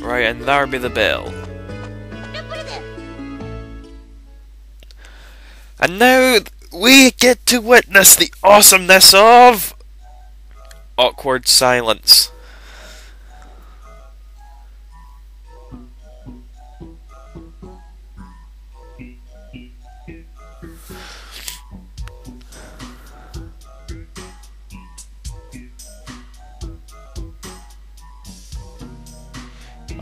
Right, and there be the bell. And now we get to witness the awesomeness of awkward silence.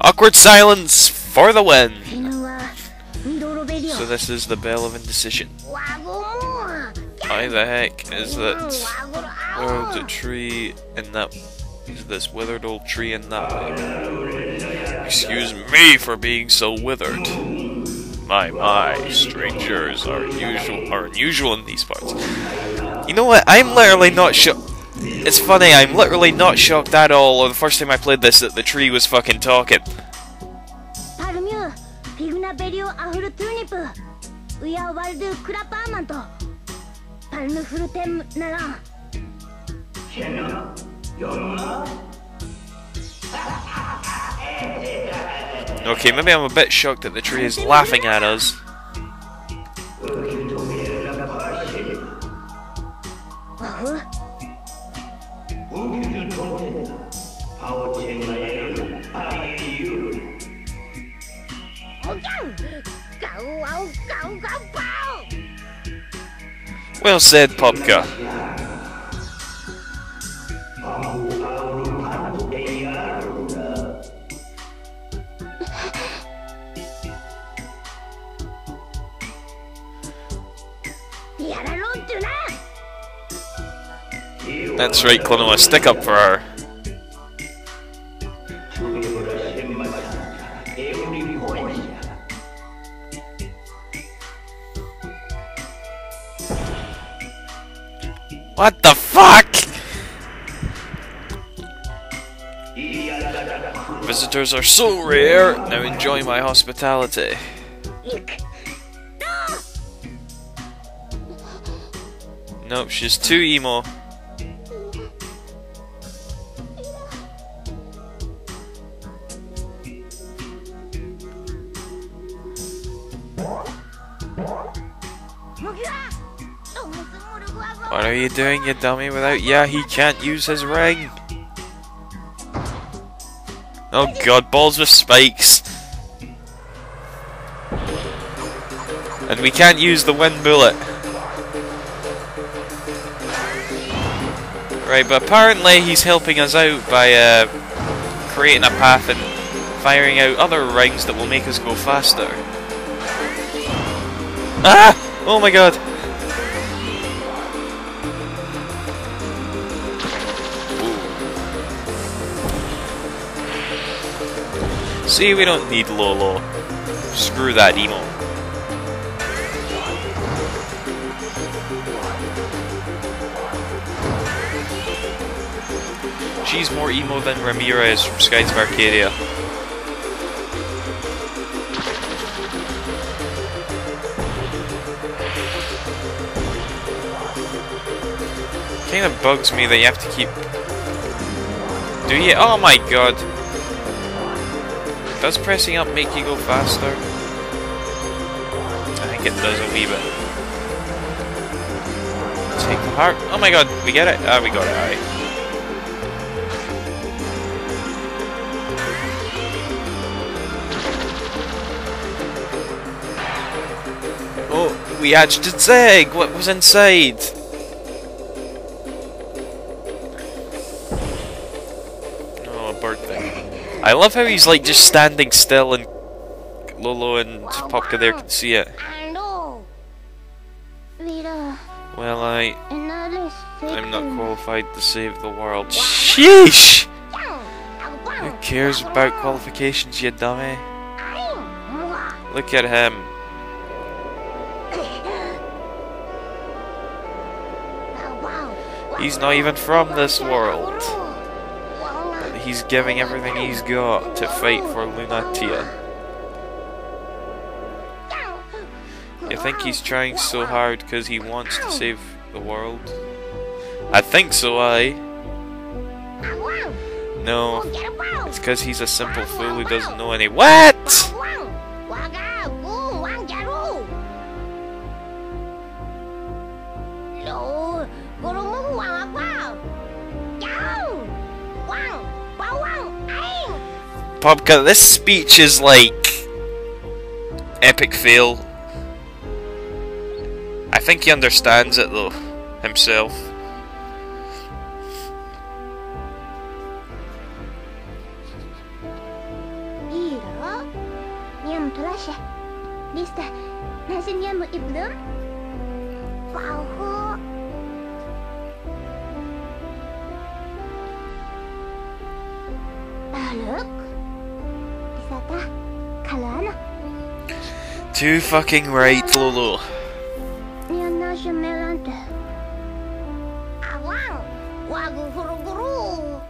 Awkward silence for the win. So this is the Bell of Indecision. Why the heck is that old tree in that is this withered old tree in that way? Excuse me for being so withered. My my, strangers are usual are unusual in these parts. You know what? I'm literally not sure it's funny, I'm literally not shocked at all. The first time I played this that the tree was fucking talking. Okay, maybe I'm a bit shocked that the tree is laughing at us. Well said, Popka. That's right, Klonoa, stick up for her. What the fuck? Visitors are so rare, now enjoy my hospitality. Nope, she's too emo. What are you doing, you dummy? Without yeah, he can't use his ring. Oh god, balls with spikes. And we can't use the wind bullet. Right, but apparently he's helping us out by uh, creating a path and firing out other rings that will make us go faster. Ah! Oh my god! See, we don't need Lolo. Screw that emo. She's more emo than Ramirez from Skies of Arcadia. Kind of bugs me that you have to keep. Do you? Oh my god! Does pressing up make you go faster? I think it does a wee bit. Take the heart. Oh my god, we get it? Ah, we got it, alright. Oh, we hatched its egg! What was inside? I love how he's like just standing still and Lolo and Popka there can see it. Well, I... I'm not qualified to save the world. Sheesh! Who cares about qualifications, you dummy? Look at him. He's not even from this world. He's giving everything he's got to fight for Lunatea. You think he's trying so hard because he wants to save the world? I think so, I. No, it's because he's a simple fool who doesn't know any- WHAT?! Popka, this speech is like epic fail. I think he understands it though, himself. Look. Too fucking right, Lolo. Nyanasha Melante. Awang, Wagu Furuguru.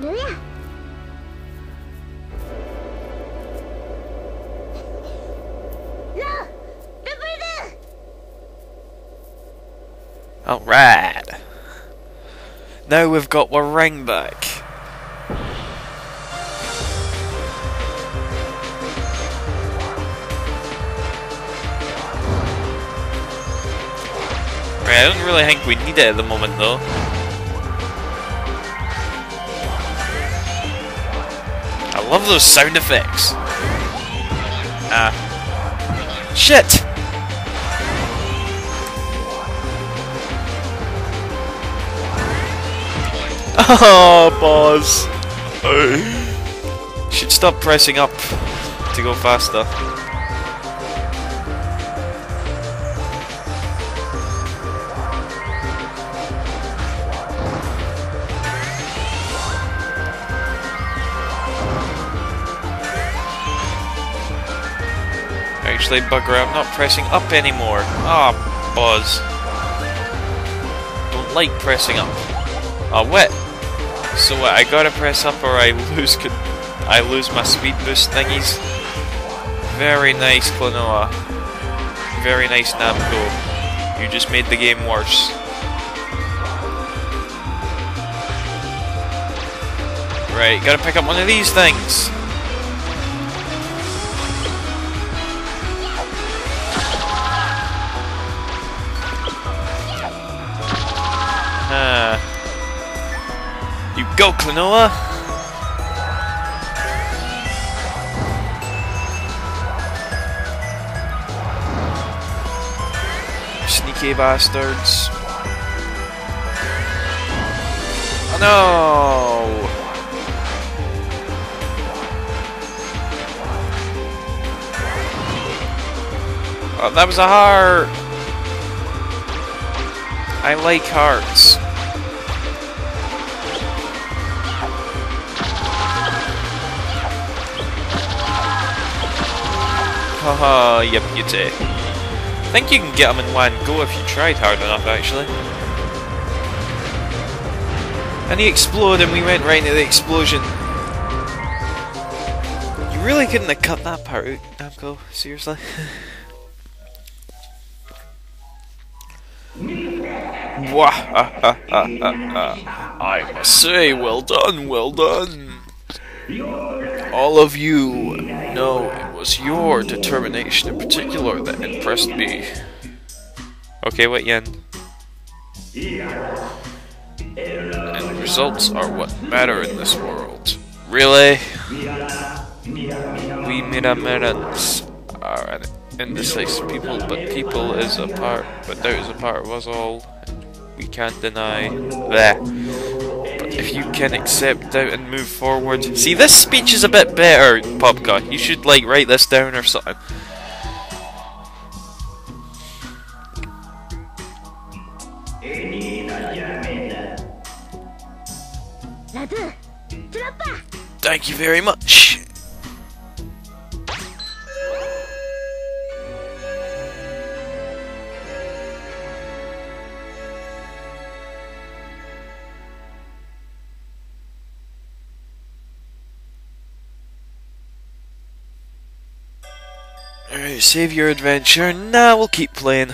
Lilia. No, the breather. Alright. Now we've got ring back. Right, I don't really think we need it at the moment though. I love those sound effects. Ah. Shit! Oh, boss. Should stop pressing up to go faster. Actually, bugger, I'm not pressing up anymore. Ah, Buzz. Don't like pressing up. Ah, wet. So what, I gotta press up or I lose I lose my speed boost thingies? Very nice, Klonoa. Very nice, Namco. You just made the game worse. Right, gotta pick up one of these things. Ah. You go, Klonoa! Sneaky bastards. Oh no! Oh, that was a heart! I like hearts. Haha, yep, you do. I think you can get them in one go if you tried hard enough, actually. And he exploded and we went right into the explosion. You really couldn't have cut that part out, Namco, seriously. I must say, well done, well done. All of you know was your determination in particular that impressed me. Okay, what yen? And results are what matter in this world. Really? We Miramerans are an indecisive people, but people is a part, but doubt is a part of us all. And we can't deny that. If you can accept doubt and move forward, see this speech is a bit better, Popka. You should like write this down or something. Thank you very much. Alright, save your adventure. Now we'll keep playing.